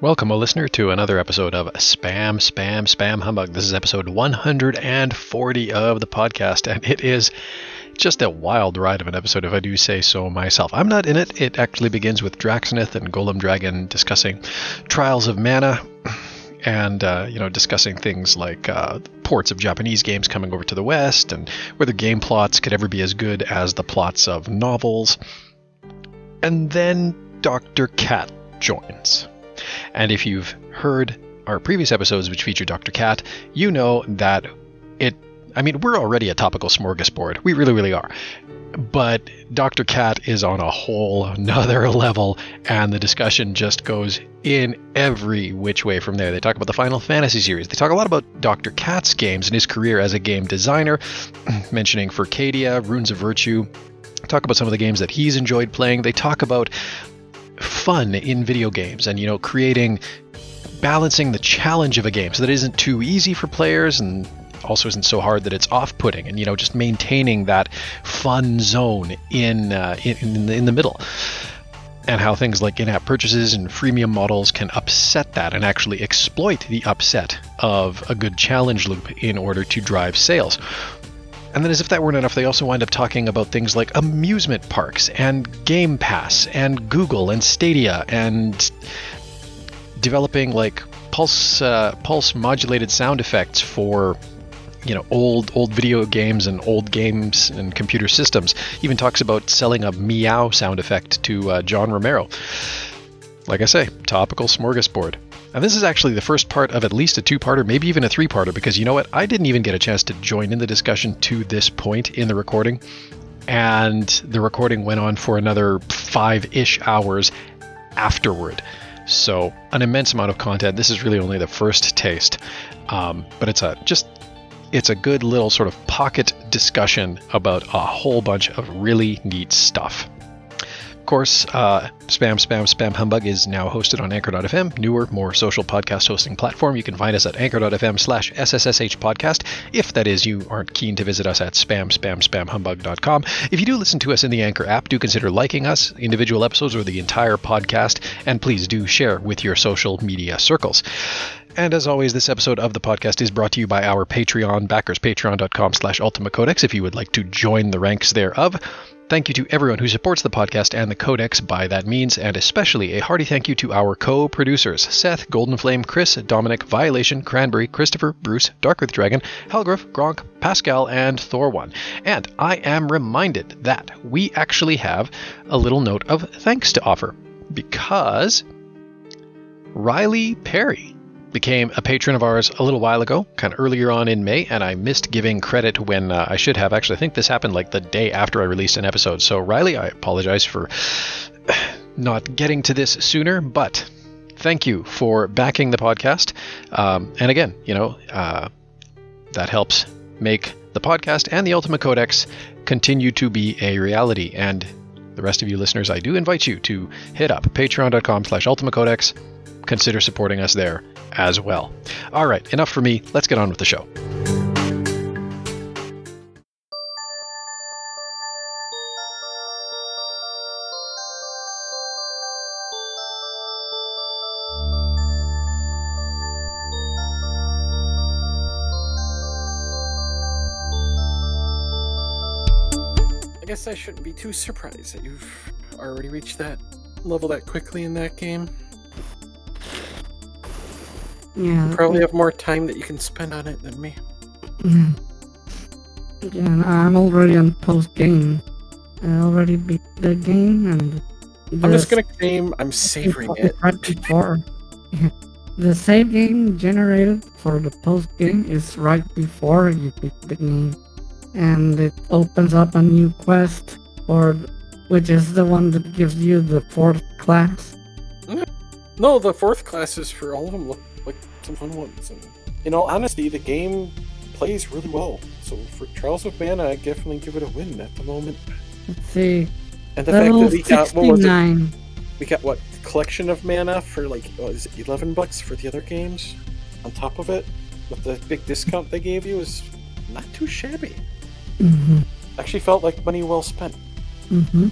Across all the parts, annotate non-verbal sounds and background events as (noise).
Welcome, a listener, to another episode of Spam, Spam, Spam Humbug. This is episode 140 of the podcast, and it is just a wild ride of an episode, if I do say so myself. I'm not in it. It actually begins with Draxnith and Golem Dragon discussing Trials of Mana, and uh, you know, discussing things like uh, ports of Japanese games coming over to the West, and whether game plots could ever be as good as the plots of novels. And then Dr. Cat joins. And if you've heard our previous episodes, which feature Dr. Cat, you know that it. I mean, we're already a topical smorgasbord. We really, really are. But Dr. Cat is on a whole another (laughs) level, and the discussion just goes in every which way from there. They talk about the Final Fantasy series. They talk a lot about Dr. Cat's games and his career as a game designer, (clears throat) mentioning Furcadia, Runes of Virtue, talk about some of the games that he's enjoyed playing. They talk about fun in video games and you know creating balancing the challenge of a game so that it isn't too easy for players and also isn't so hard that it's off-putting and you know just maintaining that fun zone in uh, in, in, the, in the middle. And how things like in-app purchases and freemium models can upset that and actually exploit the upset of a good challenge loop in order to drive sales and then, as if that weren't enough, they also wind up talking about things like amusement parks and Game Pass and Google and Stadia and developing like pulse uh, pulse modulated sound effects for you know old old video games and old games and computer systems. Even talks about selling a meow sound effect to uh, John Romero. Like I say, topical smorgasbord. And this is actually the first part of at least a two parter, maybe even a three parter, because you know what? I didn't even get a chance to join in the discussion to this point in the recording. And the recording went on for another five ish hours afterward. So, an immense amount of content. This is really only the first taste. Um, but it's a just it's a good little sort of pocket discussion about a whole bunch of really neat stuff course, uh, Spam, Spam, Spam Humbug is now hosted on Anchor.fm, newer, more social podcast hosting platform. You can find us at Anchor.fm slash SSSH podcast. If that is, you aren't keen to visit us at Spam, Spam, Spam Humbug.com. If you do listen to us in the Anchor app, do consider liking us, individual episodes, or the entire podcast, and please do share with your social media circles. And as always, this episode of the podcast is brought to you by our Patreon backers, patreon.com slash Ultima Codex, if you would like to join the ranks thereof. Thank you to everyone who supports the podcast and the Codex by that means, and especially a hearty thank you to our co producers Seth, Golden Flame, Chris, Dominic, Violation, Cranberry, Christopher, Bruce, Dark Earth Dragon, Helgriff, Gronk, Pascal, and Thor1. And I am reminded that we actually have a little note of thanks to offer because Riley Perry became a patron of ours a little while ago, kind of earlier on in May, and I missed giving credit when uh, I should have. Actually, I think this happened like the day after I released an episode. So, Riley, I apologize for (sighs) not getting to this sooner, but thank you for backing the podcast. Um, and again, you know, uh, that helps make the podcast and the Ultima Codex continue to be a reality. And the rest of you listeners, I do invite you to hit up patreon.com slash Ultima Codex. Consider supporting us there as well. All right, enough for me. Let's get on with the show. I guess I shouldn't be too surprised that you've already reached that level that quickly in that game. Yeah. You probably have more time that you can spend on it than me. Mm-hmm. Yeah. Yeah, I'm already on post game. I already beat the game and. I'm just gonna claim I'm savoring it. (laughs) Right before. (laughs) The save game generated for the post game is right before you beat the game, and it opens up a new quest for, which is the one that gives you the fourth class. No, the fourth class is for all of them. Some fun ones, and in all honesty, the game plays really well. So for Trials of Mana, I definitely give it a win at the moment. Let's see. And the fact that we got what was it? We got what collection of mana for like what is it, eleven bucks for the other games on top of it with the big discount they gave you is not too shabby. Mm-hmm. Actually felt like money well spent. Mm-hmm.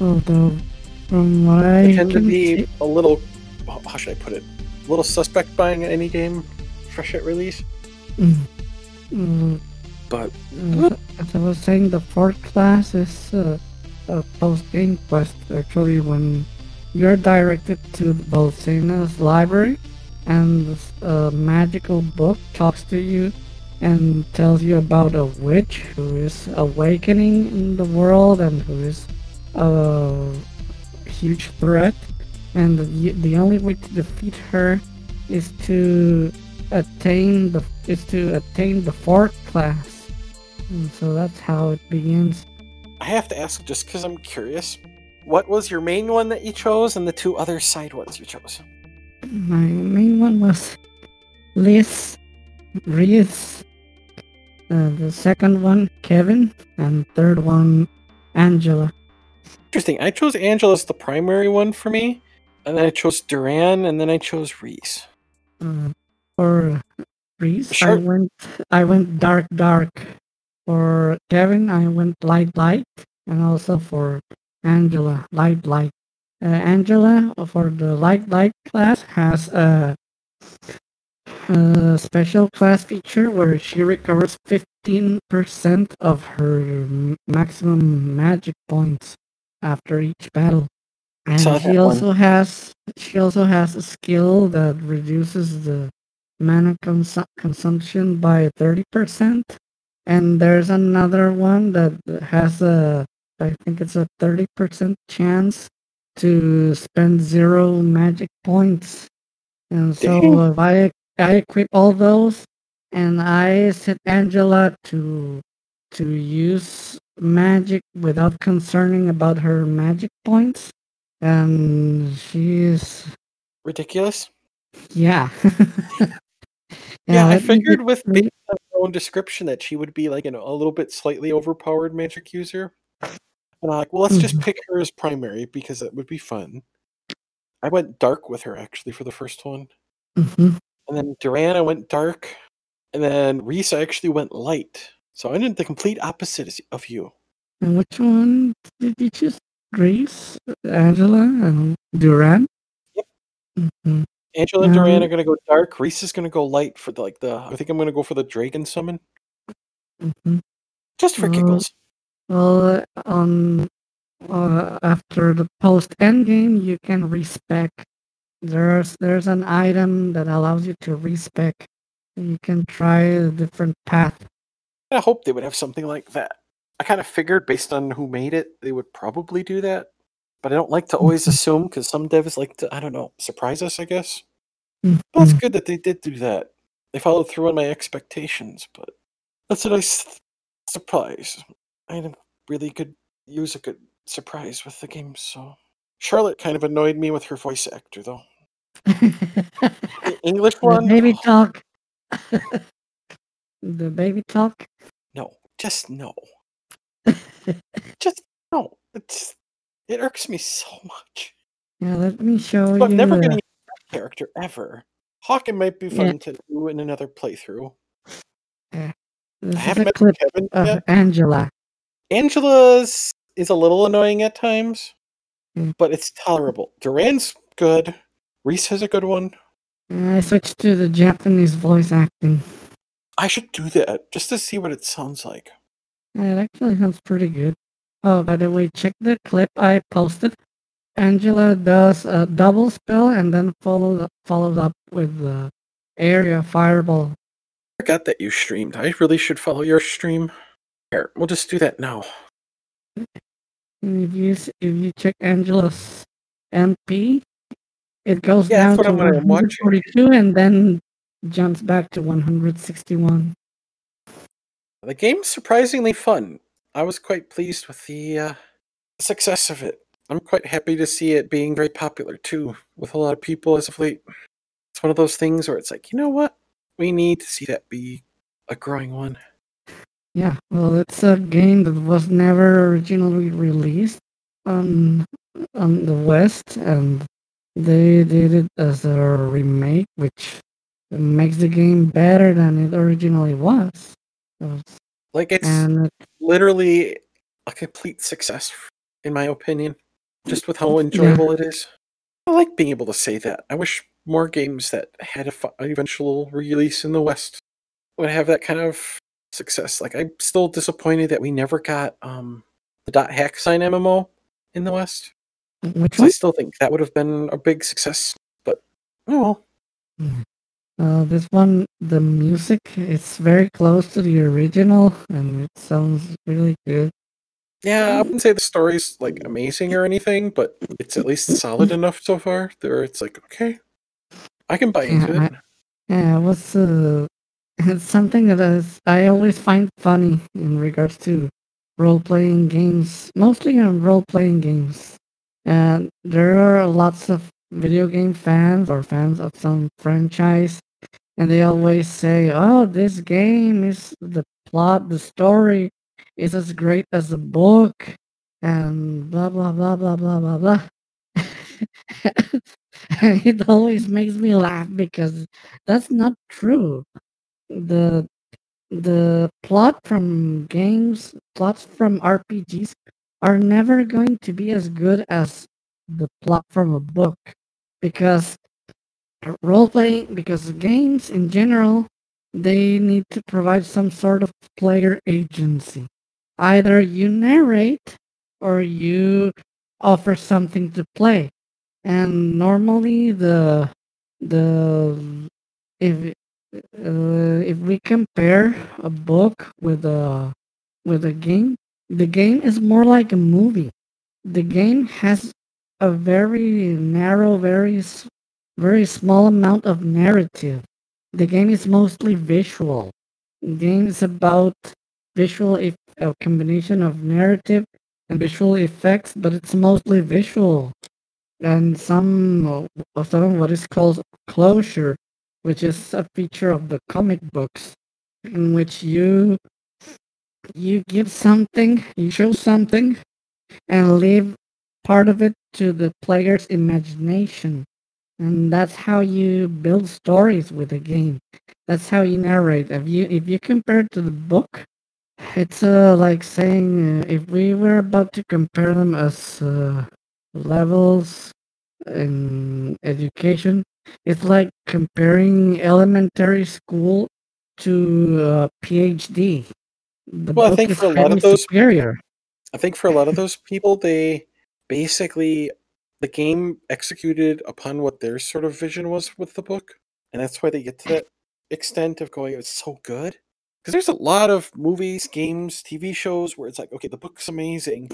Although, from what I tend to be see, a little how should I put it? A little suspect buying any game fresh at release. Mm. Mm, But uh, as I was saying, the fourth class is uh, a post-game quest. Actually, when you're directed to Bolsena's library, and a magical book talks to you and tells you about a witch who is awakening in the world and who is a huge threat. And the, the only way to defeat her is to attain the is to attain the fourth class. And so that's how it begins. I have to ask just because I'm curious. What was your main one that you chose and the two other side ones you chose? My main one was Liz, Riesz. Uh, the second one, Kevin, and third one, Angela. Interesting. I chose Angela as the primary one for me, and then I chose Duran, and then I chose Riesz. Uh, for Riesz, I went I went dark dark. For Kevin, I went light light, and also for Angela, light light. Uh, Angela for the light light class has a, a special class feature where she recovers 15% of her maximum magic points after each battle. And Saw she that one. also has she also has a skill that reduces the mana consu- consumption by 30%. And there's another one that has a I think it's a 30% chance to spend zero magic points. And so Dang. if I I equip all those and I set Angela to to use magic without concerning about her magic points. And she's Ridiculous. yeah. (laughs) Yeah, I figured with based on her own description that she would be like you know a little bit slightly overpowered magic user. And I'm like, well, let's just Mhm. pick her as primary because that would be fun. I went dark with her actually for the first one, Mhm. and then Duran I went dark, and then Riesz I actually went light. So I did the complete opposite of you. And which one did you choose? Grace, Angela, and Duran? Yep. Mhm. Angela and Duran Um, are gonna go dark. Riesz is gonna go light for the, like the. I think I'm gonna go for the Dragon Summon, Mhm. just for Uh, giggles. Well, uh, on uh, after the post end game, you can respec. There's there's an item that allows you to respec. You can try a different path. I hope they would have something like that. I kind of figured based on who made it, they would probably do that. But I don't like to always (laughs) assume because some devs like to, I don't know, surprise us, I guess. But it's Mhm. good that they did do that. They followed through on my expectations, but that's a nice th- surprise. I really could use a good surprise with the game, so. Charlotte kind of annoyed me with her voice actor, though. The (laughs) English the one? baby oh, talk. (laughs) the baby talk. no, just no. Just no. It's it irks me so much. Yeah, let me show So I'm you. never uh, gonna use that character ever. Hawkeye might be Yeah. fun to do in another playthrough. this I haven't met clip Kevin of yet. Angela. Angela's is a little annoying at times, Mm. but it's tolerable. Duran's good. Riesz has a good one. I switched to the Japanese voice acting. I should do that just to see what it sounds like. It actually sounds pretty good. Oh, by the way, check the clip I posted. Angela does a double spell and then follows follows up with the area fireball. I forgot that you streamed. I really should follow your stream. Here, we'll just do that now. If you if you check Angela's MP, it goes Yeah, down to what I'm gonna watch. 142 and then jumps back to 161. The game's surprisingly fun. I was quite pleased with the uh, success of it. I'm quite happy to see it being very popular too, with a lot of people as of late. It's one of those things where it's like, you know what? We need to see that be a growing one. Yeah, well, it's a game that was never originally released on on the West, and they did it as a remake, which makes the game better than it originally was. It's- Like it's literally a complete success, in my opinion, just with how enjoyable it is. I like being able to say that. I wish more games that had a eventual release in the West would have that kind of success. Like I'm still disappointed that we never got um the dot hack sign MMO in the West. Which I still think that would have been a big success. But oh well. Uh, this one, the music it's very close to the original, and it sounds really good. Yeah, I wouldn't say the story's like amazing or anything, but it's at least solid (laughs) enough so far. There, it's like okay, I can buy into Yeah, it. Yeah, what's uh, it's (laughs) something that is, I always find funny in regards to role playing games, mostly in role playing games. And there are lots of video game fans or fans of some franchise, and they always say, "Oh, this game is the plot, the story is as great as the book," and blah blah blah blah blah blah blah. (laughs) It always makes me laugh because that's not true. The the plot from games, plots from RPGs are never going to be as good as the plot from a book because role playing because games in general they need to provide some sort of player agency. Either you narrate or you offer something to play. And normally the the if uh, if we compare a book with a with a game, the game is more like a movie. The game has a very narrow, very very small amount of narrative. The game is mostly visual. The game is about visual, a combination of narrative and visual effects, but it's mostly visual and some of of some what is called closure, which is a feature of the comic books, in which you you give something, you show something, and leave part of it to the player's imagination. And that's how you build stories with a game. That's how you narrate. If you if you compare it to the book, it's uh, like saying uh, if we were about to compare them as uh, levels in education, it's like comparing elementary school to uh, PhD. The Well, I think is for a lot of those- superior. I think for a lot of those people, they basically the game executed upon what their sort of vision was with the book, and that's why they get to that extent of going, "It's so good." Because there's a lot of movies, games, TV shows where it's like, okay, the book's amazing,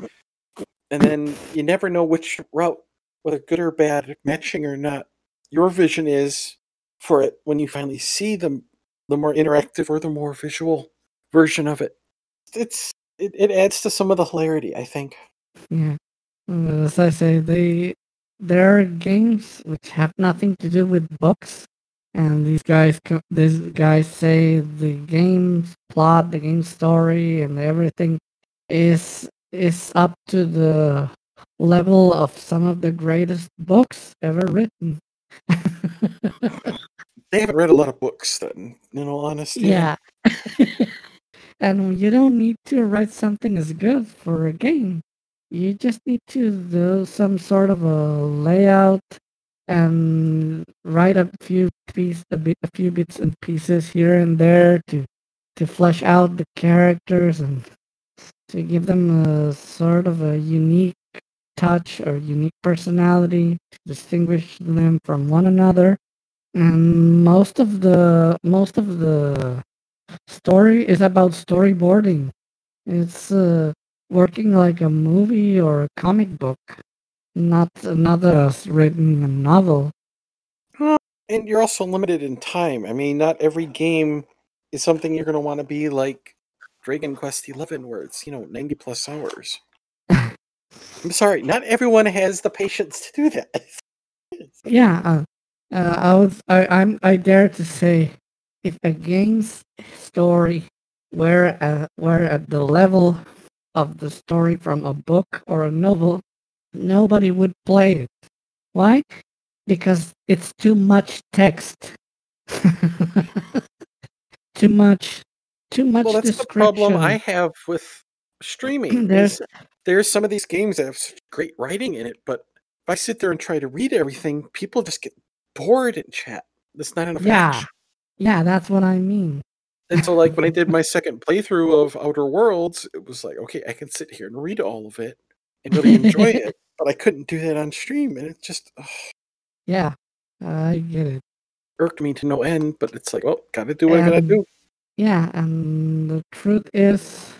and then you never know which route, whether good or bad, matching or not, your vision is for it when you finally see the the more interactive or the more visual version of it. It's it, it adds to some of the hilarity, I think. Yeah. Uh, As I say, they there are games which have nothing to do with books, and these guys these guys say the game's plot, the game story, and everything is is up to the level of some of the greatest books ever written. (laughs) They haven't read a lot of books, then, in all honesty. yeah. (laughs) and you don't need to write something as good for a game. You just need to do some sort of a layout and write a few piece a bit a few bits and pieces here and there to to flesh out the characters and to give them a sort of a unique touch or unique personality to distinguish them from one another. And most of the most of the story is about storyboarding. It's uh, working like a movie or a comic book not another written novel And you're also limited in time. I mean, not every game is something you're going to want to be like Dragon Quest XI, where it's, you know, 90 plus hours. (laughs) I'm sorry, not everyone has the patience to do that. (laughs) yeah uh, uh, i was I, i'm i dare to say if a game's story were uh, were at the level of the story from a book or a novel nobody would play it why because it's too much text (laughs) too much too much well, that's the problem I have with streaming. (clears throat) There's- there's some of these games that have great writing in it, but if I sit there and try to read everything, people just get bored in chat. There's not enough Yeah. action. Yeah, that's what I mean. And so, like when I did my (laughs) second playthrough of Outer Worlds, it was like, okay, I can sit here and read all of it and really enjoy it, (laughs) but I couldn't do that on stream, and it just ugh, Yeah, I get it. irked me to no end. But it's like, well, gotta do what I gotta do. Yeah, and the truth is,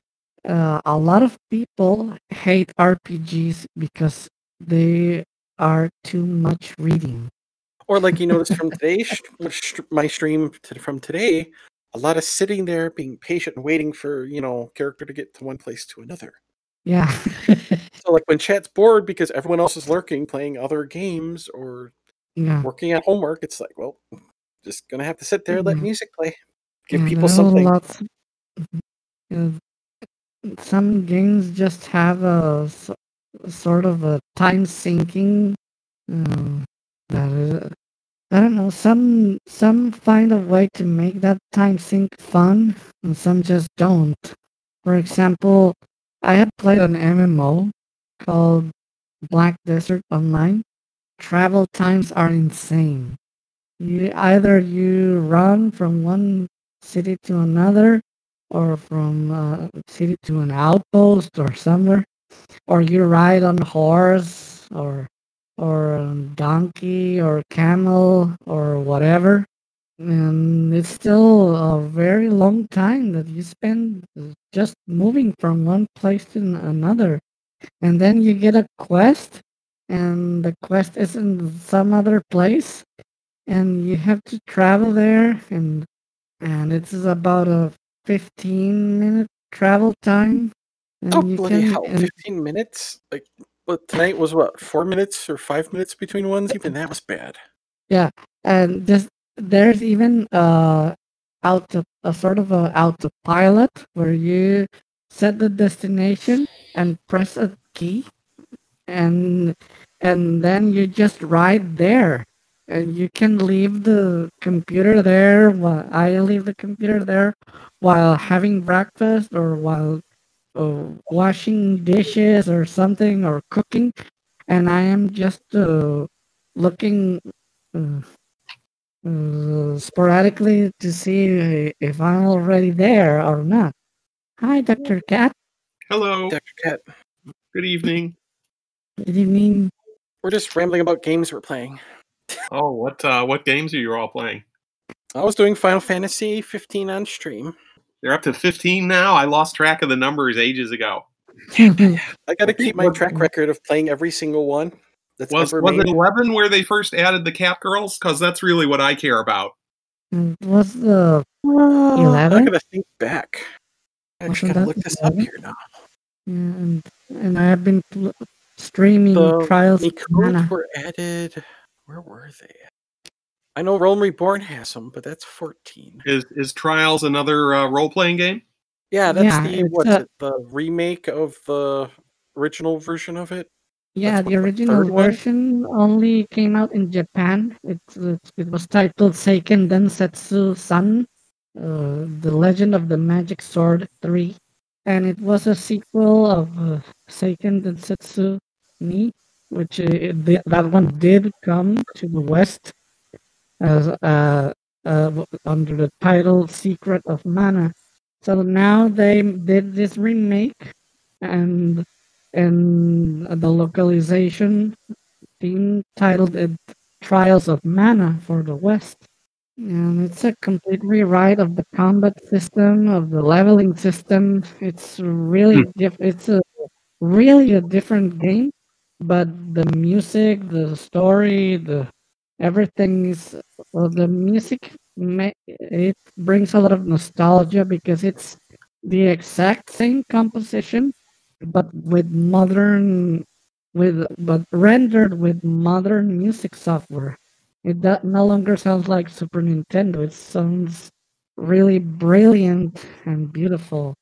uh, a lot of people hate RPGs because they are too much reading. Or like you noticed (laughs) from today, my stream from today, a lot of sitting there, being patient and waiting for you know character to get to one place to another. Yeah. So like when chat's bored because everyone else is lurking, playing other games or yeah. working at homework, it's like, well, just gonna have to sit there and let Mhm. music play, give and people something. Lots, Mhm. Uh, some games just have a sort of a time sinking. Uh, that is, I don't know. Some some find a way to make that time sink fun, and some just don't. For example, I had played an MMO called Black Desert Online. Travel times are insane. You either you run from one city to another, or from uh, city to an outpost or somewhere, or you ride on a horse or or a donkey or camel or whatever. And it's still a very long time that you spend just moving from one place to another. And then you get a quest, and the quest is in some other place, and you have to travel there, and and it's about a 15 minute travel time. And Oh bloody can- hell! and- Fifteen minutes. Like, but tonight was what four minutes or five minutes between ones. Even that was bad. Yeah, and just there's even uh auto a sort of a autopilot where you set the destination and press a key and and then you just ride there and you can leave the computer there while i leave the computer there while having breakfast or while uh, washing dishes or something or cooking and i am just uh, looking uh, uh, sporadically to see if I'm already there or not. Hi, Dr. Cat. Hello. Dr. Cat, Good evening. Good evening. we're just rambling about games we're playing. Oh, what uh, what games are you all playing? I was doing Final Fantasy 15 on stream. They're up to 15 now. I lost track of the numbers ages ago. (laughs) I got to keep my track record of playing every single one that's Was ever was made. it 11 where they first added the cat girls? Because that's really what I care about. Was the I 11? gotta think back. I actually Wasn't gotta that look this up here now. and and I have been streaming The Trials The of codes were added. Where were they? I know Realm Reborn has them, but that's 14. Is is Trials another uh, role playing game? Yeah, that's Yeah, the it's what's a- it? The remake of the original version of it. Yeah, That's the what, the original one? version only came out in Japan. It, it, it was titled Seiken Densetsu San, uh, The Legend of the Magic Sword 3. And it was a sequel of uh, Seiken Densetsu Ni, which uh, it, that one did come to the West as uh, uh, under the title Secret of Mana. So now they did this remake and and the localization team titled it Trials of Mana for the West. And it's a complete rewrite of the combat system, of the leveling system. It's really diff- it's a really a different game, but the music, the story, the everything is well, the music it brings a lot of nostalgia because it's the exact same composition but with modern with but rendered with modern music software it that no longer sounds like super nintendo it sounds really brilliant and beautiful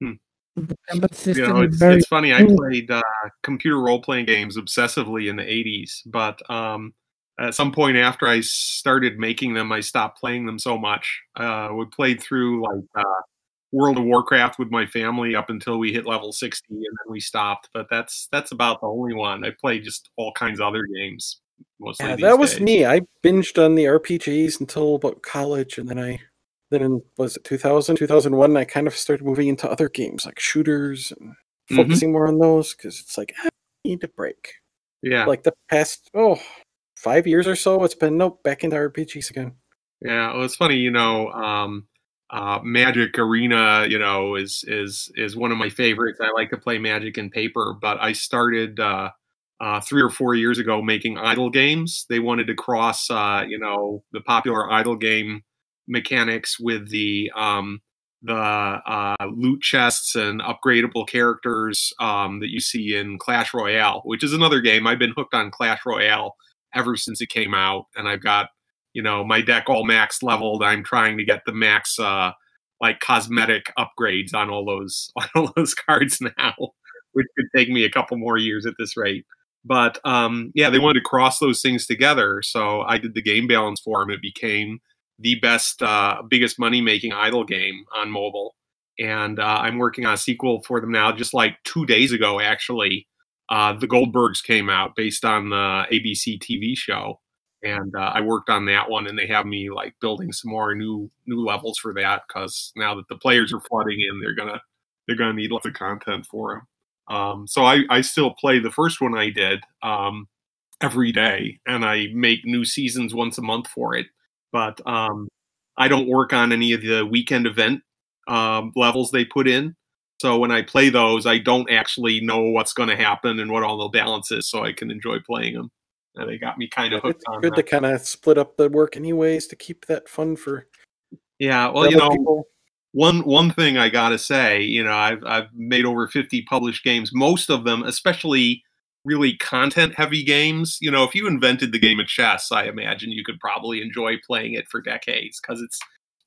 Hmm. the combat You system know, it's, it's funny. I played uh, computer role playing games obsessively in the 80s, but um, at some point after I started making them, I stopped playing them so much. Uh, we played through like uh, World of Warcraft with my family up until we hit level 60 and then we stopped. But that's that's about the only one. I play just all kinds of other games mostly. Yeah, that was days. me. I binged on the RPGs until about college, and then I, then in was it 2000, 2001, I kind of started moving into other games like shooters and Mhm. focusing more on those because it's like I need a break. Yeah. Like the past oh five years or so, it's been nope back into RPGs again. Yeah, well, it's funny, you know. Um, uh, Magic Arena, you know, is is is one of my favorites. I like to play Magic and paper, but I started uh, uh, three or four years ago making idle games. They wanted to cross, uh, you know, the popular idle game mechanics with the um, the uh, loot chests and upgradable characters um, that you see in Clash Royale, which is another game. I've been hooked on Clash Royale ever since it came out, and I've got you know my deck all max leveled. I'm trying to get the max uh, like cosmetic upgrades on all those (laughs) on all those cards now, which could take me a couple more years at this rate. But um, yeah, they wanted to cross those things together, so I did the game balance for them. It became the best, uh, biggest money making idle game on mobile. And uh, I'm working on a sequel for them now. Just like two days ago, actually, uh, the Goldbergs came out based on the ABC TV show, and uh, I worked on that one. And they have me like building some more new new levels for that because now that the players are flooding in, they're gonna they're gonna need lots of content for them. Um, so I, I still play the first one I did um, every day, and I make new seasons once a month for it but um, I don't work on any of the weekend event um, levels they put in. So when I play those, I don't actually know what's going to happen and what all the balance is, so I can enjoy playing them. And they got me kind of hooked It's good that. to kind of split up the work anyways to keep that fun for yeah, well, you know, people. one one thing I gotta say, you know, I've I've made over fifty published games. Most of them, especially really content heavy games. You know, if you invented the game of chess, I imagine you could probably enjoy playing it for decades because it's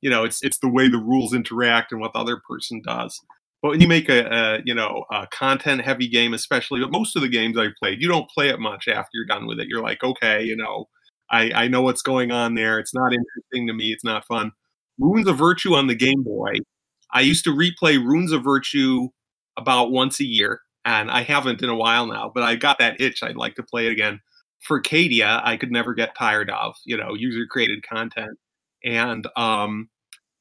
you know it's it's the way the rules interact and what the other person does. But when you make a, a you know a content heavy game, especially, but most of the games I've played, you don't play it much after you're done with it. You're like, okay, you know, I I know what's going on there. It's not interesting to me. It's not fun. Runes of Virtue on the Game Boy. I used to replay Runes of Virtue about once a year, and I haven't in a while now, but I got that itch. I'd like to play it again. Furcadia, I could never get tired of, you know, user created content. And um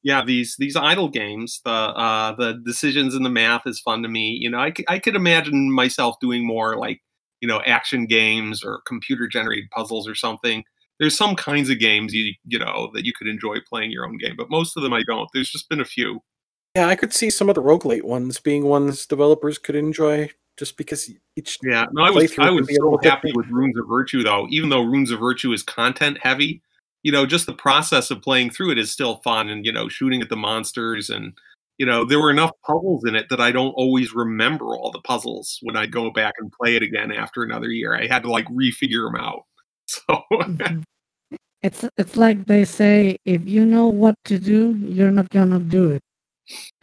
yeah, these these idle games, the uh the decisions and the math is fun to me. You know, I could, I could imagine myself doing more like, you know, action games or computer generated puzzles or something there's some kinds of games you you know that you could enjoy playing your own game, but most of them I don't. There's just been a few. Yeah, I could see some of the roguelite ones being ones developers could enjoy just because each Yeah, no, I was Playthrough I was be a so little happy with Runes of Virtue though. Even though Runes of Virtue is content heavy, you know, just the process of playing through it is still fun, and you know, shooting at the monsters and you know, there were enough puzzles in it that I don't always remember all the puzzles when I go back and play it again after another year. I had to like refigure them out. (laughs) So Mhm. It's it's like they say, if you know what to do, you're not gonna do it.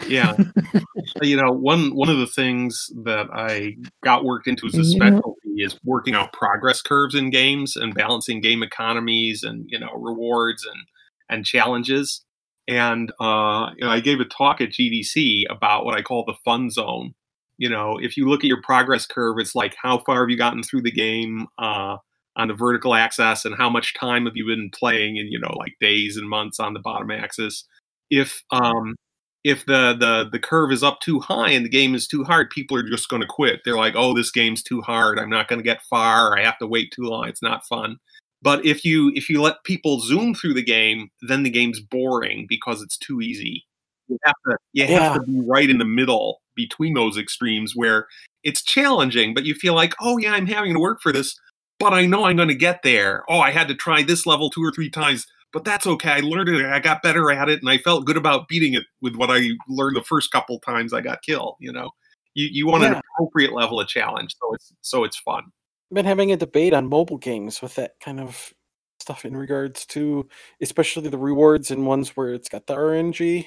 yeah (laughs) you know one one of the things that i got worked into as a You know- specialty is working out progress curves in games and balancing game economies and you know rewards and and challenges. And uh you know i gave a talk at gdc about what i call the fun zone. You know if you look at your progress curve it's like how far have you gotten through the game uh on the vertical axis and how much time have you been playing in you know like days and months on the bottom axis? If um if the the the curve is up too high and the game is too hard, people are just going to quit. They're like, "Oh, this game's too hard. I'm not going to get far. I have to wait too long. It's not fun." But if you if you let people zoom through the game, then the game's boring because it's too easy. You have to you have to be right in the middle between those extremes where it's challenging, but you feel like, "Oh yeah, I'm having to work for this, but I know I'm going to get there. Oh, I had to try this level two or three times." But that's okay. I learned it. I got better at it, and I felt good about beating it with what I learned the first couple times I got killed. You know, you you want an appropriate level of challenge, so it's so it's fun. been having a debate on mobile games with that kind of stuff in regards to especially the rewards and ones where it's got the RNG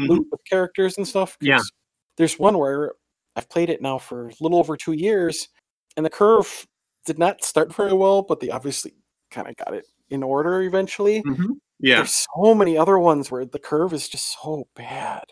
Mhm. loot with characters and stuff. Yeah. There's one where I've played it now for a little over two years, and the curve did not start very well, but they obviously kind of got it in order eventually. Mhm. Yeah, There's so many other ones where the curve is just so bad.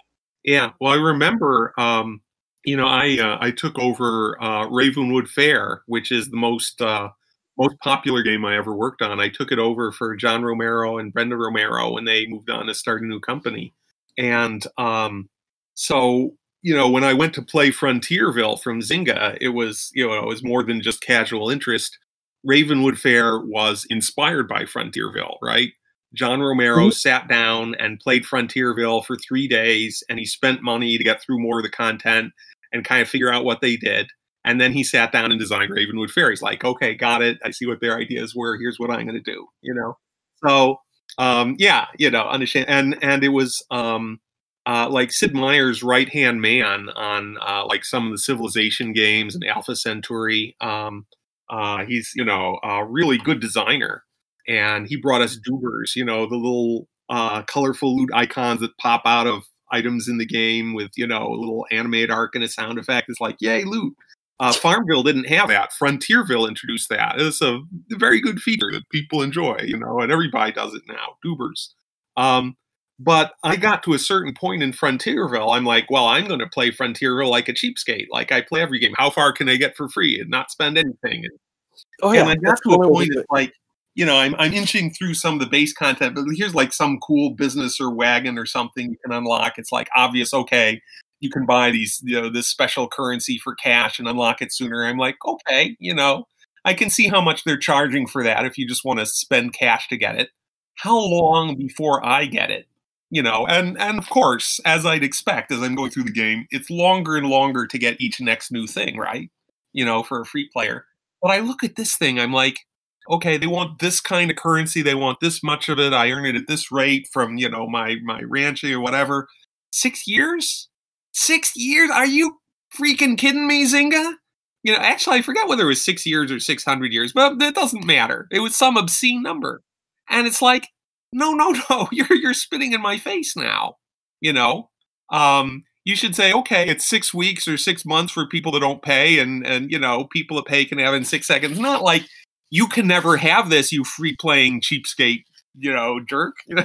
Yeah. Well, I remember, um, you know, I uh, I took over uh, Ravenwood Fair, which is the most uh, most popular game I ever worked on. I took it over for John Romero and Brenda Romero when they moved on to start a new company. And um, so, you know, when I went to play Frontierville from Zynga, it was, you know, it was more than just casual interest. Ravenwood Fair was inspired by Frontierville, right? John Romero mm-hmm. sat down and played Frontierville for three days, and he spent money to get through more of the content and kind of figure out what they did. And then he sat down and designed Ravenwood Fair. He's like, okay, got it. I see what their ideas were. Here's what I'm going to do. You know, so um, yeah, you know, understand. And and it was um, uh, like Sid Meier's right hand man on uh, like some of the Civilization games and Alpha Centauri. Um, uh, he's you know a really good designer, and he brought us Doobers. You know, the little uh, colorful loot icons that pop out of items in the game with you know a little animated arc and a sound effect. It's like yay loot. Uh, Farmville didn't have that. Frontierville introduced that. It's a very good feature that people enjoy, you know, and everybody does it now. Doobers. Um, but I got to a certain point in Frontierville. I'm like, well, I'm going to play Frontierville like a cheapskate, like I play every game. How far can I get for free and not spend anything? And, oh yeah, and I got to a point that's like, you know, I'm I'm inching through some of the base content, but here's like some cool business or wagon or something you can unlock. It's like obvious, okay, you can buy these, you know, this special currency for cash and unlock it sooner. I'm like, okay, you know, I can see how much they're charging for that if you just want to spend cash to get it. How long before I get it? You know, and and of course, as I'd expect, as I'm going through the game, it's longer and longer to get each next new thing, right? You know, for a free player. But I look at this thing, I'm like, okay, they want this kind of currency, they want this much of it. I earn it at this rate from, you know, my my ranching or whatever. Six years? Six years? Are you freaking kidding me, Zynga? You know, actually, I forgot whether it was six years or 600 years, but it doesn't matter. It was some obscene number. And it's like, no, no, (laughs) no, you're, you're spitting in my face now. You know, um, you should say, okay, it's six weeks or six months for people that don't pay, and and you know, people that pay can have in six seconds. Not like you can never have this, you free playing cheapskate, you know, jerk. (laughs)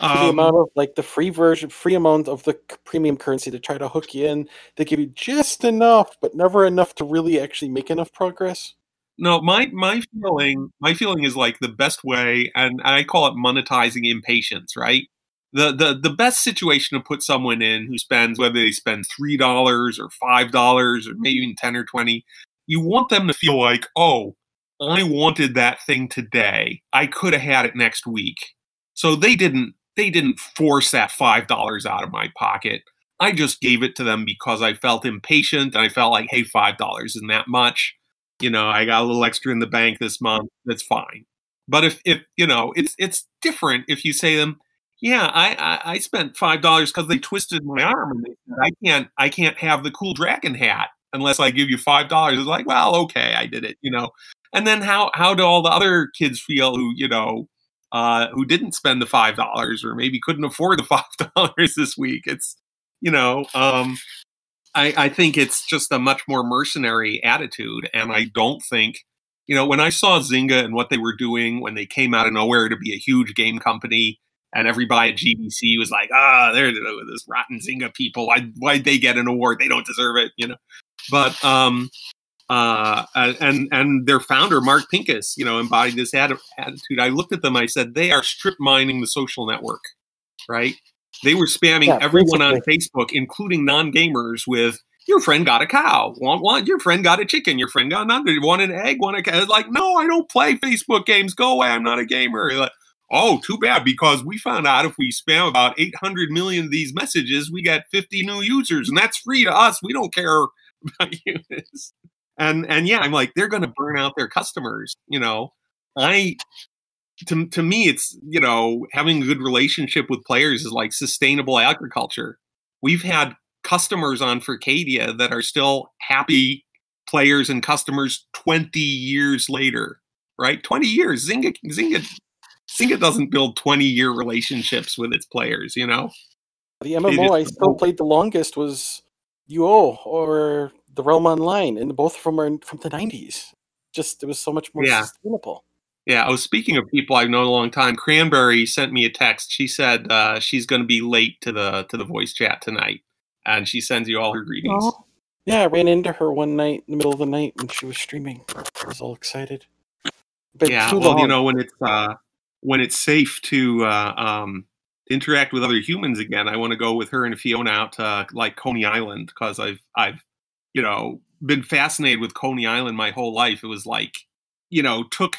Um, the amount of like the free version, free amount of the premium currency to try to hook you in. They give you just enough, but never enough to really actually make enough progress. No, my my feeling, my feeling is like the best way, and I call it monetizing impatience. Right, the the the best situation to put someone in who spends whether they spend three dollars or five dollars or maybe mm-hmm. even ten or twenty, you want them to feel like, oh, I wanted that thing today. I could have had it next week. So they didn't they didn't force that $5 out of my pocket. I just gave it to them because I felt impatient and I felt like, hey, $5 isn't that much. You know, I got a little extra in the bank this month. That's fine. But if, if you know, it's it's different if you say them, yeah, I I, I spent five dollars because they twisted my arm and they said I can't I can't have the cool dragon hat unless I give you five dollars. It's like, well, okay, I did it, you know. And then how how do all the other kids feel who you know uh, who didn't spend the five dollars or maybe couldn't afford the (laughs) five dollars this week. It's you know, um, I, I think it's just a much more mercenary attitude, and I don't think you know when I saw Zynga and what they were doing when they came out of nowhere to be a huge game company. And everybody at GDC was like, "Ah, they're this rotten Zynga people. Why, why'd they get an award? They don't deserve it." You know, but um, uh, and and their founder Mark Pincus, you know, embodied this attitude. I looked at them. I said they are strip mining the social network, right? They were spamming yeah, everyone on Facebook, including non gamers, with your friend got a cow, want one. Your friend got a chicken. Your friend got another. Want an egg? Want a cow? Like, no, I don't play Facebook games. Go away. I'm not a gamer. Like, oh, too bad because we found out if we spam about 800 million of these messages, we get 50 new users, and that's free to us. We don't care about (laughs) you and and yeah i'm like they're going to burn out their customers you know i to, to me it's you know having a good relationship with players is like sustainable agriculture we've had customers on Furcadia that are still happy players and customers 20 years later right 20 years zynga zynga zynga doesn't build 20 year relationships with its players you know the mmo i still played the longest was uo or the Realm Online, and both of them are from the '90s. Just it was so much more yeah. sustainable. Yeah. I was speaking of people I've known a long time, Cranberry sent me a text. She said uh, she's going to be late to the to the voice chat tonight, and she sends you all her greetings. Oh. Yeah, I ran into her one night in the middle of the night when she was streaming. I was all excited. Been yeah. too Well, you know when it's uh, when it's safe to uh, um, interact with other humans again, I want to go with her and Fiona out to like Coney Island because I've I've you know been fascinated with Coney Island my whole life. It was like you know took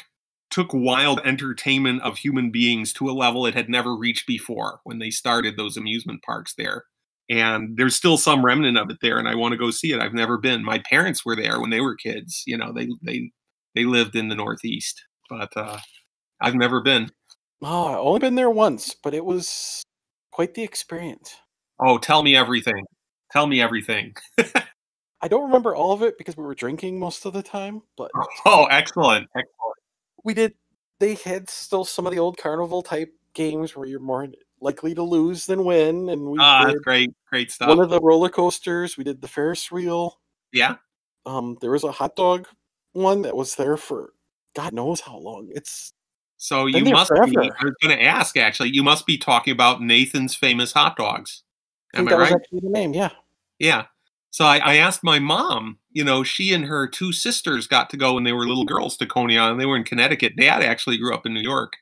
took wild entertainment of human beings to a level it had never reached before when they started those amusement parks there. And there's still some remnant of it there, and I want to go see it. I've never been. My parents were there when they were kids. You know, they they they lived in the Northeast, but uh, I've never been. Oh, I've only been there once, but it was quite the experience. Oh, tell me everything. Tell me everything. (laughs) I don't remember all of it because we were drinking most of the time, but Oh, excellent. Excellent. We did. They had still some of the old carnival type games where you're more likely to lose than win, and we Ah, did great. Great stuff. one of the roller coasters. We did the Ferris wheel. yeah. Um, there was a hot dog one that was there for God knows how long. It's So you must be. I was going to ask actually, you must be talking about Nathan's famous hot dogs. I Am I was right? the name. Yeah. Yeah. So I, I asked my mom, you know, she and her two sisters got to go when they were little girls to Coney Island. They were in Connecticut. Dad actually grew up in New York.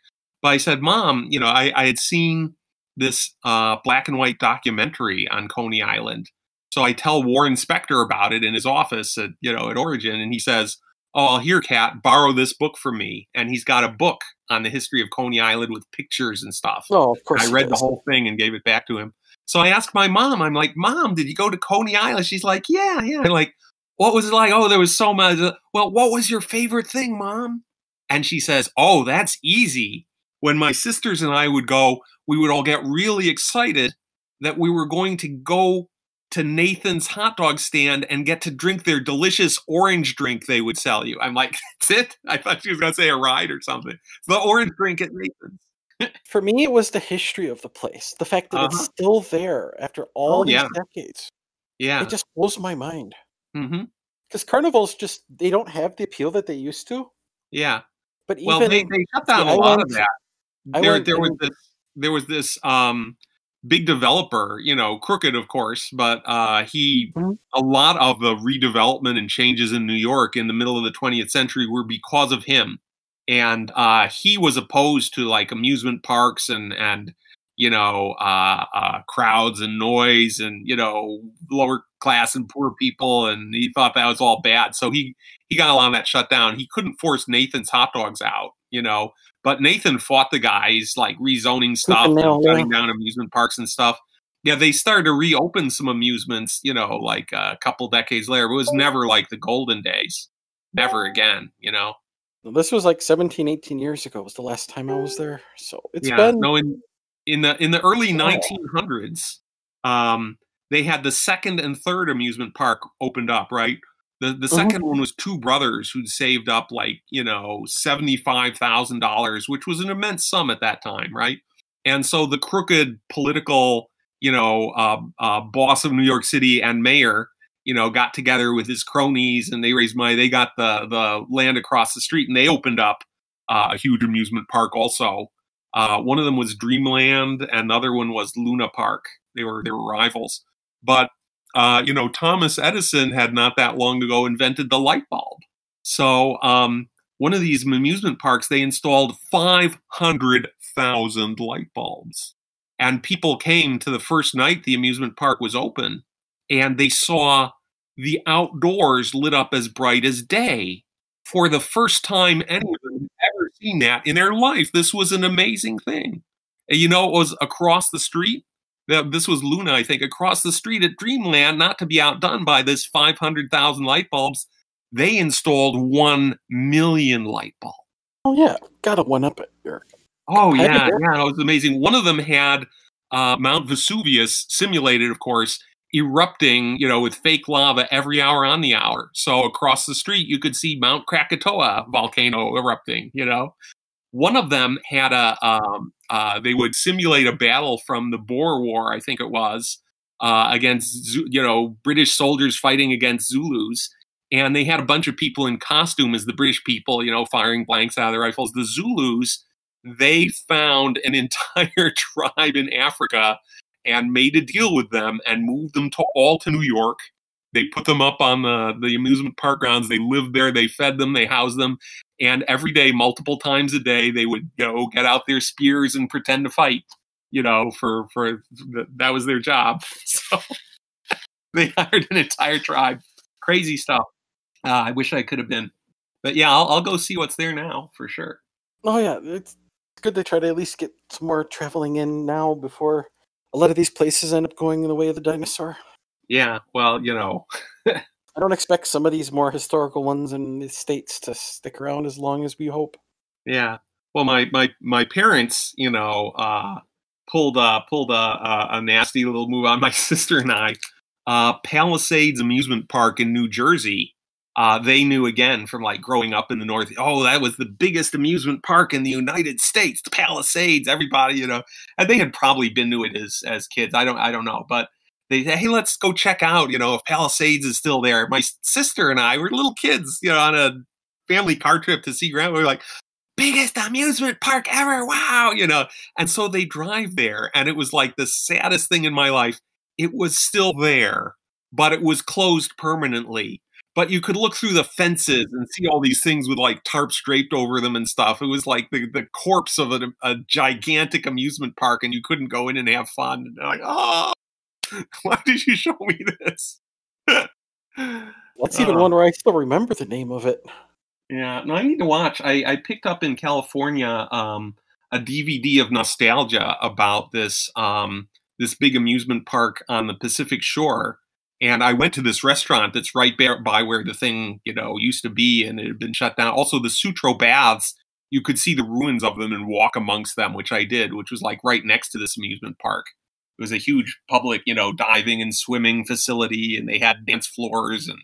But I said, Mom, you know, I, I had seen this uh, black and white documentary on Coney Island. So I tell Warren Spector about it in his office at, you know, at Origin, and he says, Oh, I'll here, Cat, borrow this book from me. And he's got a book on the history of Coney Island with pictures and stuff. Oh, of course. I read the whole thing and gave it back to him. So I asked my mom, I'm like, Mom, did you go to Coney Island? She's like, Yeah, yeah. And like, what was it like? Oh, there was so much. Well, what was your favorite thing, Mom? And she says, Oh, that's easy. When my sisters and I would go, we would all get really excited that we were going to go to Nathan's hot dog stand and get to drink their delicious orange drink they would sell you. I'm like, (laughs) that's it? I thought she was going to say a ride or something. The orange drink at Nathan's. (laughs) For me, it was the history of the place. The fact that it's Uh-huh. still there after all Oh, these yeah. decades. Yeah. It just blows my mind. Hmm Because carnivals just they don't have the appeal that they used to. Yeah. But Well, even they, they shut down a lot of that. I There, went there was this, there was this um, big developer, you know, crooked, of course, but uh, he, Mhm. a lot of the redevelopment and changes in New York in the middle of the 20th century were because of him, and uh, he was opposed to like amusement parks and and you know uh, uh, crowds and noise and you know lower class and poor people, and he thought that was all bad. So he he got a lot of that shut down. He couldn't force Nathan's hot dogs out, you know. But Nathan fought the guys like rezoning stuff and shutting down amusement parks and stuff. Yeah, they started to reopen some amusements, you know, like uh, a couple decades later. But it was never like the golden days. Never again, you know. this was like 17, 18 years ago was the last time I was there. So it's yeah, been no. In in the in the early Wow. 1900s, um, they had the second and third amusement park opened up. Right, the the Mhm. second one was two brothers who'd saved up like you know seventy five thousand dollars, which was an immense sum at that time. Right, and so the crooked political you know uh, uh, boss of New York City and mayor. You know, got together with his cronies and they raised money. They got the the land across the street and they opened up uh, a huge amusement park also. Uh, one of them was Dreamland, and the other one was Luna Park. They were they were rivals. But uh, you know, Thomas Edison had not that long ago invented the light bulb. So um, one of these amusement parks, they installed five hundred thousand light bulbs, and people came to the first night the amusement park was open, and they saw the outdoors lit up as bright as day for the first time anyone seen that in their life. This was an amazing thing. And you know, it was across the street. This was Luna, I think, across the street at Dreamland, not to be outdone by this 500,000 light bulbs. They installed 1 million light bulbs. oh yeah, gotta one up it, Eric. Oh yeah, yeah. yeah, it was amazing. One of them had uh, Mount Vesuvius simulated, of course, erupting, you know, with fake lava every hour on the hour. So across the street, you could see Mount Krakatoa volcano erupting. You know, one of them had a um, uh, they would simulate a battle from the Boer War, I think it was, uh, against you know British soldiers fighting against Zulus. and they had a bunch of people in costume as the British people, you know, firing blanks out of their rifles. The Zulus, they found an (laughs) entire tribe in Africa and made a deal with them and moved them to all to New York. They put them up on the, the amusement park grounds. They lived there. They fed them. They housed them. And every day, multiple times a day, they would go get out their spears and pretend to fight. You know, for for the, that was their job. (laughs) So they hired an entire tribe. Crazy stuff. Uh, I wish I could have been, but yeah, I'll, I'll go see what's there now for sure. Oh yeah, it's good they try to at least get some more traveling in now before a lot of these places end up going in the way of the dinosaur. Yeah, well, you know, (laughs) I don't expect some of these more historical ones in the states to stick around as long as we hope. yeah. Well, my my my parents, you know, uh, pulled uh pulled a, a a nasty little move on my (laughs) sister and I. Uh, Palisades Amusement Park in New Jersey. Uh, they knew again from like growing up in the North. Oh, that was the biggest amusement park in the United States. The Palisades. Everybody, you know, and they had probably been to it as as kids. I don't I don't know, but they said, hey, let's go check out. You know, if Palisades is still there. My sister and I were little kids, you know, on a family car trip to see grandma. We were like, biggest amusement park ever. Wow. You know, and so they drive there. And it was like the saddest thing in my life. It was still there, but it was closed permanently. But you could look through the fences and see all these things with like tarps draped over them and stuff. It was like the, the corpse of a, a gigantic amusement park, and you couldn't go in and have fun. And they're like, oh, (laughs) why did you show me this? (laughs) That's even Uh. one where I still remember the name of it. Yeah, no, I need to watch. I, I picked up in California um, a DVD of nostalgia about this um, this big amusement park on the Pacific Shore, and I went to this restaurant that's right by where the thing you know used to be, and it had been shut down. Also, the Sutro Baths, you could see the ruins of them and walk amongst them, which I did, which was like right next to this amusement park. It was a huge public, you know, diving and swimming facility, and they had dance floors and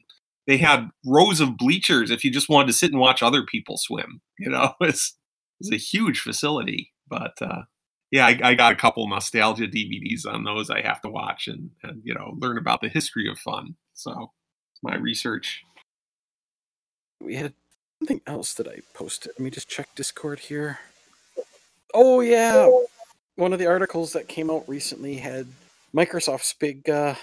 they had rows of bleachers if you just wanted to sit and watch other people swim. You know, (laughs) it was, it was a huge facility. But uh, yeah, I, I got a couple nostalgia DVDs on those I have to watch and, and you know learn about the history of fun. So it's my research. We had something else that I posted. Let me just check Discord here. Oh yeah, one of the articles that came out recently had Microsoft's big uh,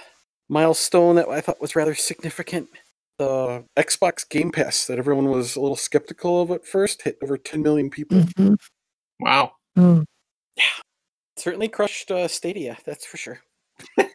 milestone that I thought was rather significant. The Xbox Game Pass that everyone was a little skeptical of at first hit over 10 million people. Mhm. Wow. Oh. (sighs) Certainly crushed uh, Stadia, that's for sure. (laughs)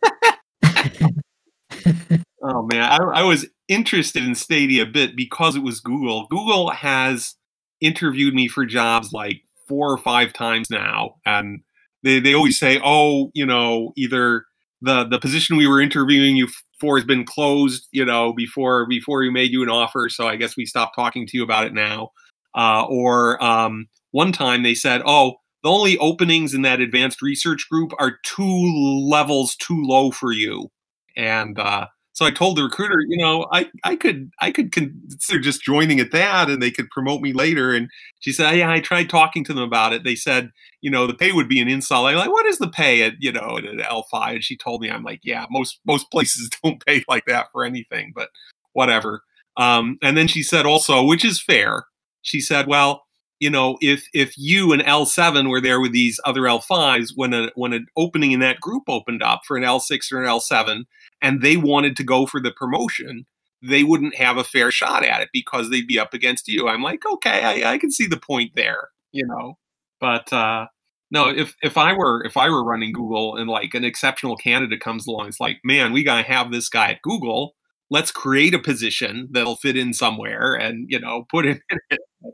Oh man, I, I was interested in Stadia a bit because it was Google. Google has interviewed me for jobs like four or five times now, and they, they always say, "Oh, you know, either the the position we were interviewing you for has been closed, you know, before before we made you an offer, so I guess we stopped talking to you about it now," uh, or um, one time they said, "Oh." The only openings in that advanced research group are two levels too low for you, and uh, so I told the recruiter, you know, I, I could I could consider just joining at that, and they could promote me later. And she said, yeah, I tried talking to them about it. They said, you know, the pay would be an insult. I'm like, what is the pay at you know at L5? And she told me, I'm like, yeah, most most places (laughs) don't pay like that for anything, but whatever. Um, and then she said also, which is fair. She said, well, you know, if if you and L7 were there with these other L5s, when a when an opening in that group opened up for an L6 or an L7, and they wanted to go for the promotion, they wouldn't have a fair shot at it because they'd be up against you. I'm like, okay, I, I can see the point there, you know. But uh, no, if if I were if I were running Google and like an exceptional candidate comes along, it's like, man, we gotta have this guy at Google. Let's create a position that'll fit in somewhere, and you know, put him (laughs) in it.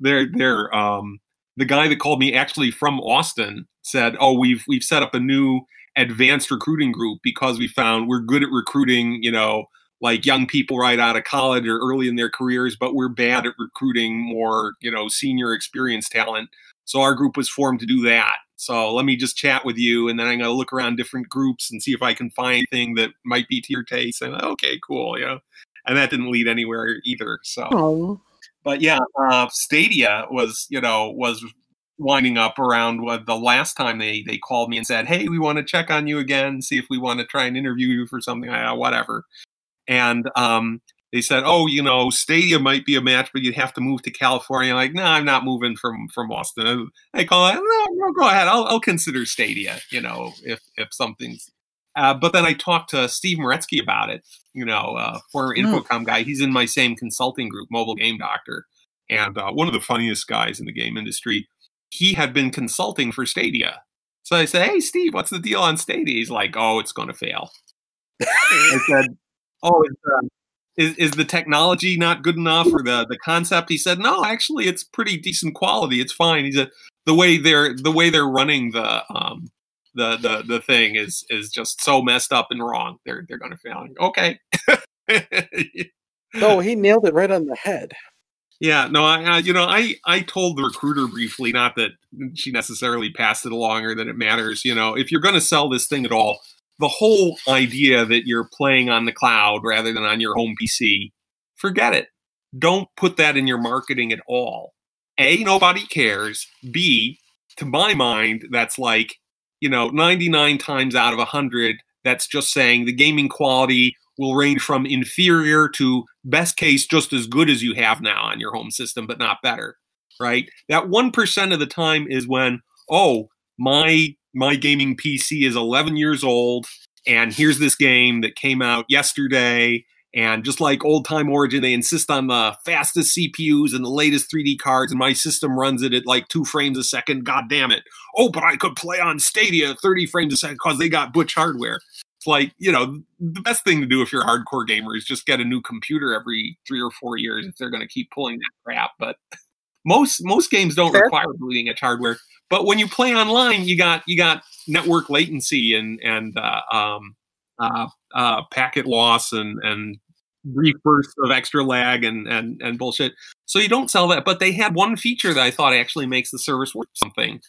They're they're um, the guy that called me actually from Austin said, "Oh, we've we've set up a new advanced recruiting group because we found we're good at recruiting, you know, like young people right out of college or early in their careers, but we're bad at recruiting more, you know, senior experienced talent. So our group was formed to do that. So let me just chat with you, and then I'm gonna look around different groups and see if I can find anything that might be to your taste. And okay, cool, you know. And that didn't lead anywhere either. So Oh. But yeah, uh, Stadia was you know was winding up around what the last time they they called me and said, "Hey, we want to check on you again, see if we want to try and interview you for something, uh, whatever." And um, they said, "Oh, you know, Stadia might be a match, but you'd have to move to California." Like, no, I'm not moving from from Boston. I call it, no, no, go ahead. I'll, I'll consider Stadia. You know, if if something's. Uh, but then I talked to Steve Meretzky about it. You know, uh, former Hmm. Infocom guy. He's in my same consulting group, Mobile Game Doctor, and uh, one of the funniest guys in the game industry. He had been consulting for Stadia. So I said, "Hey, Steve, what's the deal on Stadia?" He's like, "Oh, it's going to fail." I said, (laughs) "Oh, uh, is is the technology not good enough or the the concept?" He said, "No, actually, it's pretty decent quality. It's fine." He said, "The way they're the way they're running the um the the the thing is is just so messed up and wrong. They're they're going to fail." Okay. No, (laughs) oh, he nailed it right on the head. Yeah, no, I, I, you know, I, I told the recruiter briefly, not that she necessarily passed it along or that it matters. You know, if you're going to sell this thing at all, the whole idea that you're playing on the cloud rather than on your home PC, forget it. Don't put that in your marketing at all. A, nobody cares. B, to my mind, that's like, you know, 99 times out of 100, that's just saying the gaming quality will range from inferior to best case just as good as you have now on your home system, but not better, right? That 1% of the time is when, oh, my my gaming PC is 11 years old, and here's this game that came out yesterday. And just like old time Origin, they insist on the fastest CPUs and the latest 3D cards, and my system runs it at like two frames a second. God damn it. Oh, but I could play on Stadia 30 frames a second because they got butch hardware. It's like, you know, the best thing to do if you're a hardcore gamer is just get a new computer every three or four years if they're going to keep pulling that crap. But most most games don't Fair. require bleeding edge hardware. But when you play online, you got you got network latency and and uh, um, uh, uh, packet loss and and bursts of extra lag and and and bullshit. So you don't sell that. But they had one feature that I thought actually makes the service worth something,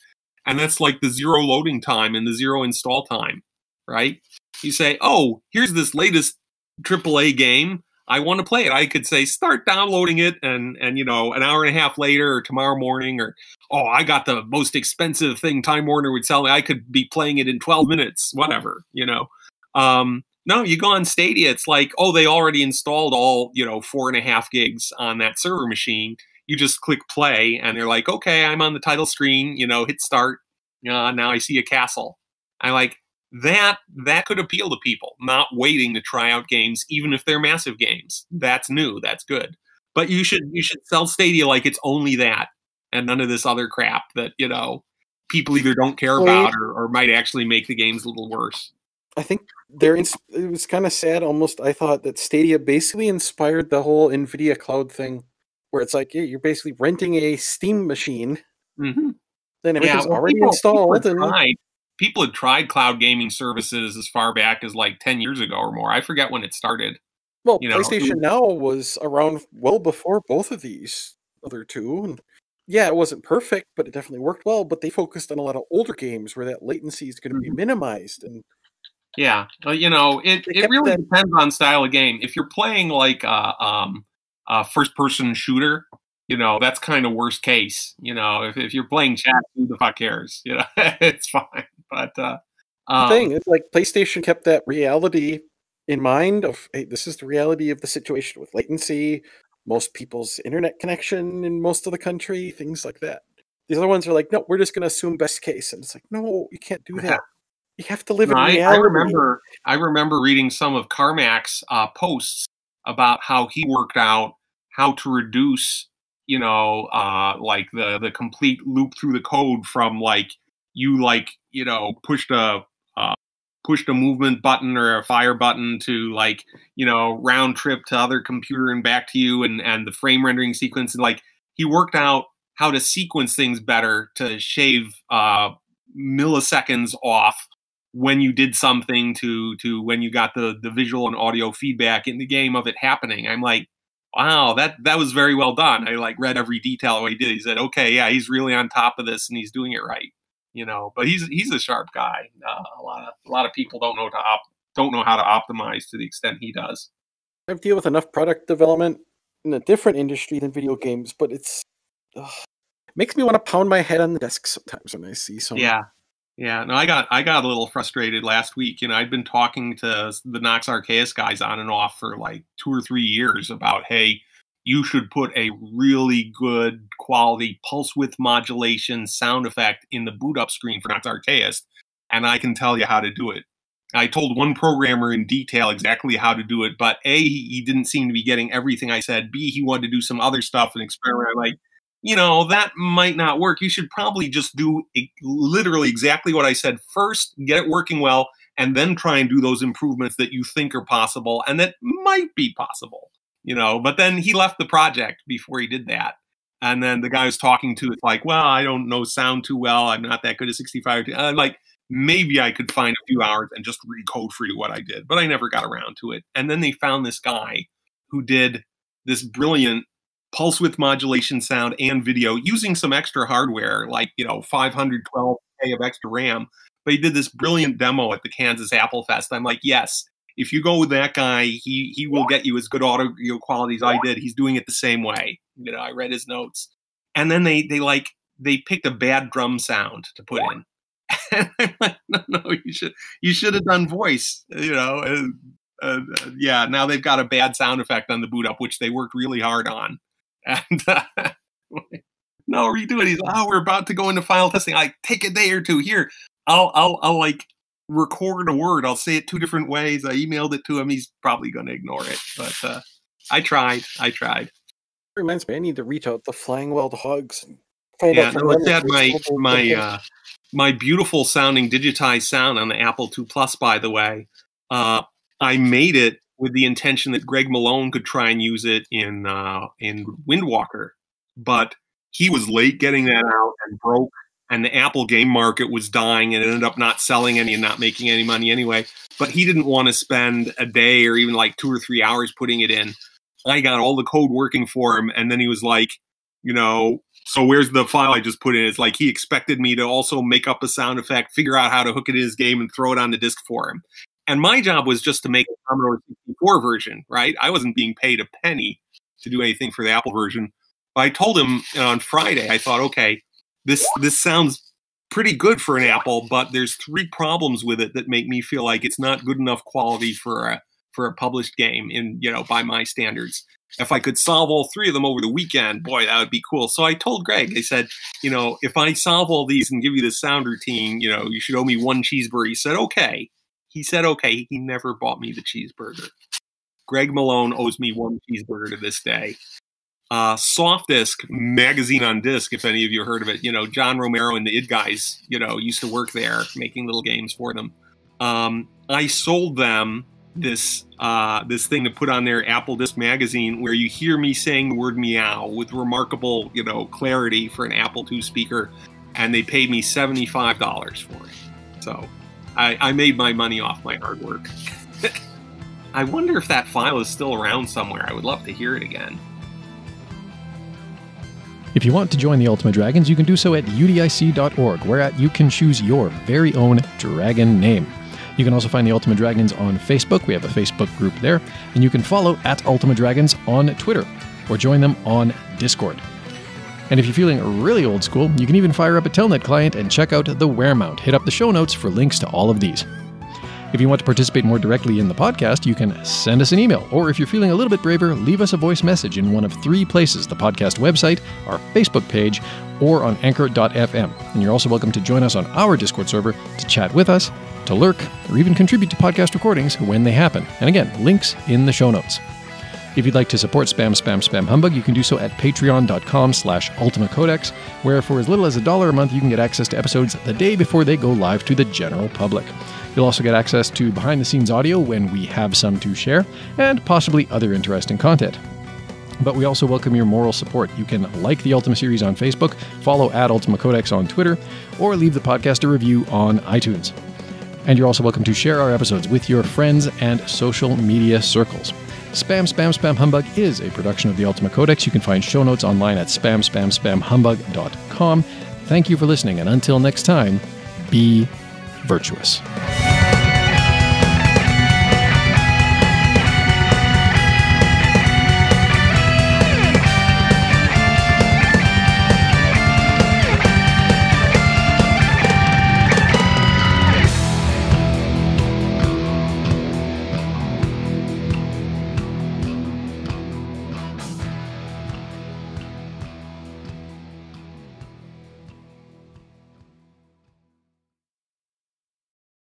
and that's like the zero loading time and the zero install time. Right? You say, oh, here's this latest AAA game. I want to play it. I could say start downloading it, and and you know an hour and a half later or tomorrow morning, or oh, I got the most expensive thing Time Warner would sell me. I could be playing it in 12 minutes, whatever, you know. Um, no, you go on Stadia, it's like, oh, they already installed all, you know, four and a half gigs on that server machine. You just click play, and they're like, okay, I'm on the title screen, you know, hit start. Uh, now I see a castle. I like that. That could appeal to people, not waiting to try out games, even if they're massive games. That's new. That's good. But you should you should sell Stadia like it's only that, and none of this other crap that you know people either don't care about or, or might actually make the games a little worse. I think there ins- it was kind of sad almost. I thought that Stadia basically inspired the whole Nvidia cloud thing, where it's like yeah, you're basically renting a Steam machine, Mm-hmm. then everything's well, already people- installed, People and had, tried, people had tried cloud gaming services as far back as like ten years ago or more. I forget when it started. well, you know, PlayStation Now was around well before both of these other two. And yeah, it wasn't perfect, but it definitely worked well. But they focused on a lot of older games where that latency is going to be Mhm. minimized, and Yeah, well, you know, it, it really depends on style of game. If you're playing like a, um, a first person shooter, you know, that's kind of worst case. You know, if, if you're playing chat, who the fuck cares? You know, (laughs) it's fine. But uh, the um, thing it's like PlayStation kept that reality in mind of hey, this is the reality of the situation with latency, most people's internet connection in most of the country, things like that. These other ones are like, no, we're just going to assume best case, and it's like, no, you can't do (laughs) that. You have to live No, in I. I remember I remember reading some of Carmack's uh, posts about how he worked out how to reduce, you know, uh, like the the complete loop through the code from like you like you know pushed a uh, pushed a movement button or a fire button to like you know round trip to other computer and back to you and and the frame rendering sequence and like he worked out how to sequence things better to shave uh, milliseconds off when you did something to to when you got the the visual and audio feedback in the game of it happening. I'm like, wow, that that was very well done. I like read every detail of what he did. He said, okay, yeah, he's really on top of this and he's doing it right. You know, but he's he's a sharp guy. Uh, a lot of a lot of people don't know to op- don't know how to optimize to the extent he does. I've dealt with enough product development in a different industry than video games, but it's ugh, makes me want to pound my head on the desk sometimes when I see some Yeah, Yeah, no, I got I got a little frustrated last week. You know, I'd been talking to the Nox Archaist guys on and off for like two or three years about, hey, you should put a really good quality pulse width modulation sound effect in the boot up screen for Nox Archaist, and I can tell you how to do it. I told one programmer in detail exactly how to do it, but A, he didn't seem to be getting everything I said. B, he wanted to do some other stuff and experiment. Like, you know, that might not work. You should probably just do literally exactly what I said first, get it working well, and then try and do those improvements that you think are possible and that might be possible, you know. But then he left the project before he did that. And then the guy was talking to is like, well, I don't know sound too well. I'm not that good at 65. I'm like, maybe I could find a few hours and just recode for you what I did, but I never got around to it. And then they found this guy who did this brilliant pulse width modulation sound and video using some extra hardware, like, you know, 512K of extra RAM. But he did this brilliant demo at the Kansas Apple Fest. I'm like, yes, if you go with that guy, he he will get you as good audio quality as I did. He's doing it the same way. You know, I read his notes. And then they they like they picked a bad drum sound to put in. (laughs) And I'm like, no, no, you should you should have done voice, you know. Uh, yeah, now they've got a bad sound effect on the boot up, which they worked really hard on. And uh, (laughs) no, redo it. He's oh, we're about to go into final testing. I take a day or two. Here, I'll I'll I'll like record a word. I'll say it two different ways. I emailed it to him. He's probably going to ignore it, but uh, I tried. I tried. It Reminds me, I need to reach out the Flying Wild Hogs. yeah, no, it's had my my uh, my beautiful sounding digitized sound on the Apple II Plus. By the way, uh, I made it with the intention that Greg Malone could try and use it in uh, in Windwalker, but he was late getting that out and broke, and the Apple game market was dying, and ended up not selling any and not making any money anyway. But he didn't want to spend a day or even like two or three hours putting it in. I got all the code working for him, and then he was like, you know, so where's the file I just put in? It's like he expected me to also make up a sound effect, figure out how to hook it in his game, and throw it on the disk for him. And my job was just to make a Commodore 64 version, right? I wasn't being paid a penny to do anything for the Apple version. But I told him on Friday, I thought, okay, this this sounds pretty good for an Apple, but there's three problems with it that make me feel like it's not good enough quality for a for a published game in you know by my standards. If I could solve all three of them over the weekend, boy, that would be cool. So I told Greg, I said, you know, if I solve all these and give you the sound routine, you know, you should owe me one cheeseburger. He said, okay he said okay. He never bought me the cheeseburger. Greg Malone owes me one cheeseburger to this day. Uh, Softdisk magazine on disc, if any of you heard of it, you know John Romero and the id guys, you know, used to work there making little games for them. Um, I sold them this uh, this thing to put on their Apple Disc magazine, where you hear me saying the word meow with remarkable, you know, clarity for an Apple II speaker, and they paid me seventy five dollars for it. So I, I made my money off my hard work. (laughs) I wonder if that file is still around somewhere. I would love to hear it again. If you want to join the Ultima Dragons, you can do so at udic.org, where you can choose your very own dragon name. You can also find the Ultima Dragons on Facebook. We have a Facebook group there. And you can follow at Ultima Dragons on Twitter or join them on Discord. And if you're feeling really old school, you can even fire up a Telnet client and check out the wear mount. Hit up the show notes for links to all of these. If you want to participate more directly in the podcast, you can send us an email, or if you're feeling a little bit braver, leave us a voice message in one of three places the podcast website, our Facebook page, or on anchor.fm. And you're also welcome to join us on our Discord server to chat with us, to lurk, or even contribute to podcast recordings when they happen. And again, links in the show notes. If you'd like to support Spam Spam Spam Humbug, you can do so at patreon.com slash ultimacodex, where for as little as a dollar a month you can get access to episodes the day before they go live to the general public. You'll also get access to behind-the-scenes audio when we have some to share, and possibly other interesting content. But we also welcome your moral support. You can like the Ultima series on Facebook, follow at Ultima Codex on Twitter, or leave the podcast a review on iTunes. And you're also welcome to share our episodes with your friends and social media circles. Spam Spam Spam Humbug is a production of the Ultima Codex. You can find show notes online at spamspamspamhumbug.com. Thank you for listening, and until next time, be virtuous.